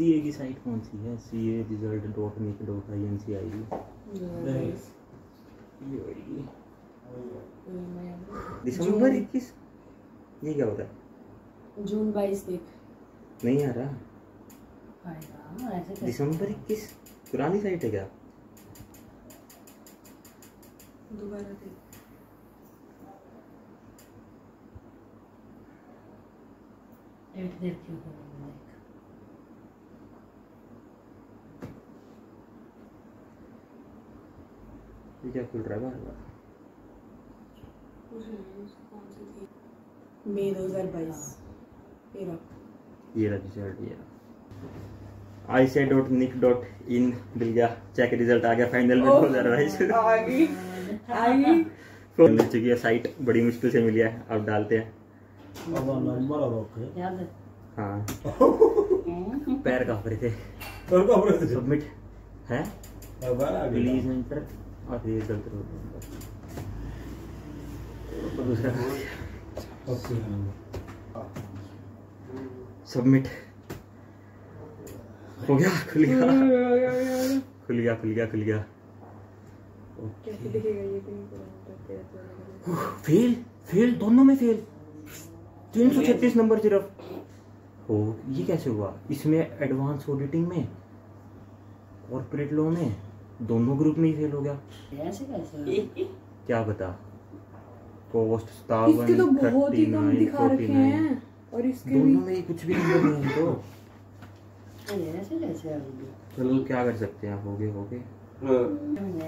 सी ए की साइट कौन सी है? C A result dot nic dot I N C I दिसंबर इक्कीस? ये क्या होता है? जून बाईस देख। नहीं आ रहा? दिसंबर इक्कीस? पुरानी साइट है क्या? दोबारा देख। डेट देखती हूँ ये क्या खुल रहा है बार बार मई दो हज़ार बाईस ये रहा रिज़ल्ट ये आई से डॉट निक डॉट इन मिल गया चेक रिज़ल्ट आ गया फाइनल में दो हज़ार बाईस आ गई आ गई मिल चुकी है साइट बड़ी मुश्किल से मिली है अब डालते हैं अब नंबर और ओके याद है हाँ पैर काँप रहे थे सबमिट है अब आ गया प्लीज़ एंटर और रिज़ल्ट दूसरा सबमिट हो गया? खुल गया। खुल गया खुल गया खुल गया। फेल फेल दोनों में फेल तीन सौ छत्तीस नंबर सिर्फ़। हो ये कैसे हुआ? इसमें एडवांस ऑडिटिंग में कॉर्पोरेट लॉ में दोनों ग्रुप में ही फेल हो गया। ऐसे कैसे? क्या बता कॉस्ट इसके तो बहुत ही कम दिखा रखे हैं और इसके दोनों में ही कुछ भी नहीं है तो। ऐसे कैसे चलो क्या कर सकते हैं हो गए हो गए।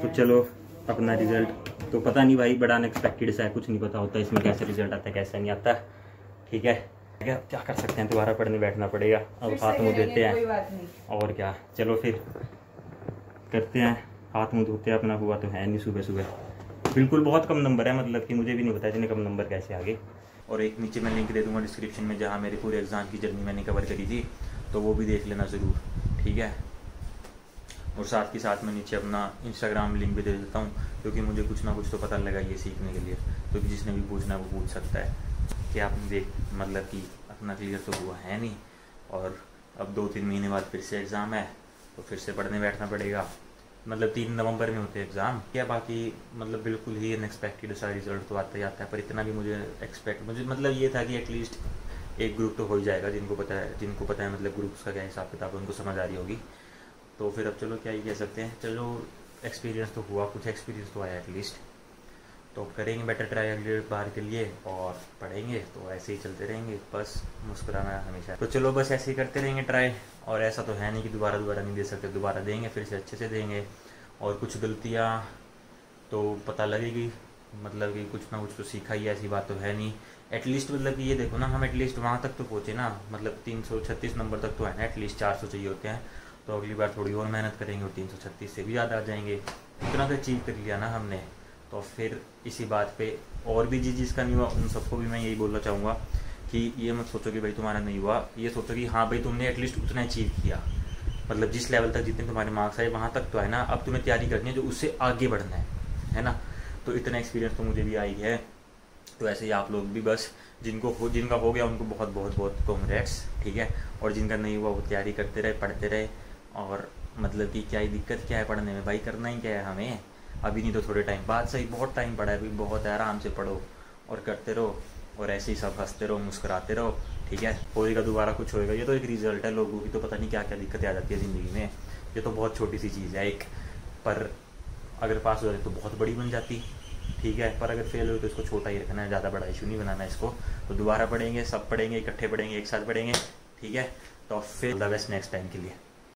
तो चलो अपना रिज़ल्ट तो पता नहीं भाई बड़ा अनएक्सपेक्टेड सा है कुछ नहीं पता होता इसमें कैसे रिज़ल्ट आता है कैसे नहीं आता। ठीक है? क्या क्या कर सकते हैं? दोबारा पढ़ने बैठना पड़ेगा। अब हाथ मुँह देते हैं। और क्या? चलो फिर। करते हैं, हाथ मुँह धोते हैं, अपना हुआ तो है नहीं सुबह सुबह। बिल्कुल बहुत कम नंबर है मतलब कि मुझे भी नहीं पता इतने कम नंबर कैसे आगे। और एक नीचे मैं लिंक दे दूँगा डिस्क्रिप्शन में, जहाँ मेरे पूरे एग्ज़ाम की जर्नी मैंने कवर करी थी तो वो भी देख लेना ज़रूर, ठीक है? और साथ के साथ मैं नीचे अपना इंस्टाग्राम लिंक भी दे देता हूँ, क्योंकि मुझे कुछ ना कुछ तो पता लगा ये सीखने के लिए। तो जिसने भी पूछना है, वो पूछ सकता है कि आपने देख मतलब कि अपना क्लियर तो हुआ है नहीं। और अब दो तीन महीने बाद फिर से एग्ज़ाम है तो फिर से पढ़ने बैठना पड़ेगा। मतलब तीन नवंबर में होते हैं एग्ज़ाम क्या बाकी मतलब बिल्कुल ही अनएक्सपेक्टेड सा रिज़ल्ट तो आता ही आता है, पर इतना भी मुझे एक्सपेक्ट मुझे मतलब ये था कि एटलीस्ट एक ग्रुप तो हो ही जाएगा, जिनको पता है, जिनको पता है मतलब ग्रुप्स का क्या हिसाब किताब उनको समझ आ रही होगी। तो फिर अब चलो क्या ही कह सकते हैं, चलो एक्सपीरियंस तो हुआ, कुछ एक्सपीरियंस तो आया एटलीस्ट तो करेंगे बेटर ट्राई अगले बार के लिए और पढ़ेंगे तो ऐसे ही चलते रहेंगे, बस मुस्कुराना हमेशा। तो चलो बस ऐसे ही करते रहेंगे ट्राई और ऐसा तो है नहीं कि दोबारा दोबारा नहीं दे सकते, दोबारा देंगे, फिर से अच्छे से देंगे। और कुछ गलतियाँ तो पता लगेगी मतलब कि कुछ ना कुछ तो सीखा ही ऐसी बात तो है नहीं। एटलीस्ट मतलब कि ये देखो ना, हम एटलीस्ट वहाँ तक तो पहुँचे ना मतलब तीन सौ छत्तीस नंबर तक तो है ना एटलीस्ट चार सौ चाहिए होते हैं। तो अगली बार थोड़ी और मेहनत करेंगे और तीन सौ छत्तीस से भी ज़्यादा आ जाएँगे। इतना तो अचीव कर लिया ना हमने। तो फिर इसी बात पे और भी जिस जिसका नहीं हुआ, उन सबको भी मैं यही बोलना चाहूँगा कि ये मत सोचो कि भाई तुम्हारा नहीं हुआ। ये सोचो कि हाँ भाई तुमने एटलीस्ट उतना अचीव किया। मतलब जिस लेवल तक जितने तुम्हारे मार्क्स आए, वहाँ तक तो है ना। अब तुम्हें तैयारी करनी है जो उससे आगे बढ़ना है है ना? तो इतना एक्सपीरियंस तो मुझे भी आई है। तो ऐसे ही आप लोग भी बस जिनको हो, जिनका हो गया, उनको बहुत बहुत बहुत कॉन्ग्रेट्स ठीक है? और जिनका नहीं हुआ, वो तैयारी करते रहे, पढ़ते रहे। और मतलब कि क्या ही दिक्कत, क्या है पढ़ने में? भाई करना ही क्या है हमें? अभी नहीं तो थोड़े टाइम बाद सही बहुत टाइम पड़ा है, अभी बहुत है, आराम से पढ़ो और करते रहो और ऐसे ही सब हँसते रहो, मुस्कुराते रहो, ठीक है? होएगा दोबारा कुछ होएगा। ये तो एक रिज़ल्ट है, लोगों की तो पता नहीं क्या क्या दिक्कतें आ जाती है ज़िंदगी में। ये तो बहुत छोटी सी चीज़ है एक। पर अगर पास हो जाए तो बहुत बड़ी बन जाती, ठीक है? पर अगर फेल हो तो इसको छोटा ही रखना है, ज़्यादा बड़ा इशू नहीं बनाना इसको। तो दोबारा पढ़ेंगे, सब पढ़ेंगे, इकट्ठे पढ़ेंगे, एक साथ पढ़ेंगे, ठीक है? तो फिर द बेस्ट नेक्स्ट टाइम के लिए।